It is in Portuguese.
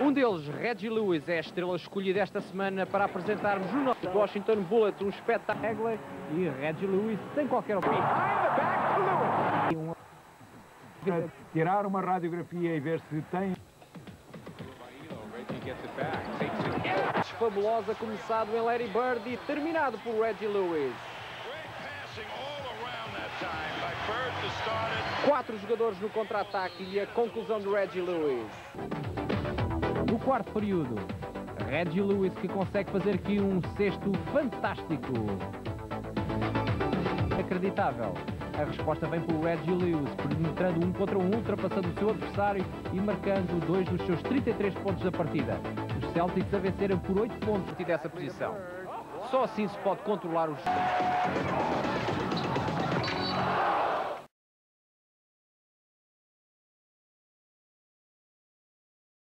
Um deles, Reggie Lewis, é a estrela escolhida esta semana para apresentarmos o nosso Washington Bullet, um espetáculo. E Reggie Lewis sem qualquer opinião. Tirar uma radiografia e ver se tem Fabulosa, começado em Larry Bird e terminado por Reggie Lewis. Quatro jogadores no contra-ataque e a conclusão de Reggie Lewis. No quarto período, Reggie Lewis que consegue fazer aqui um cesto fantástico. Acreditável. A resposta vem por Reggie Lewis, penetrando um contra um, ultrapassando o seu adversário e marcando dois dos seus 33 pontos da partida. Os Celtics a vencerem por 8 pontos dessa posição. Só assim se pode controlar os...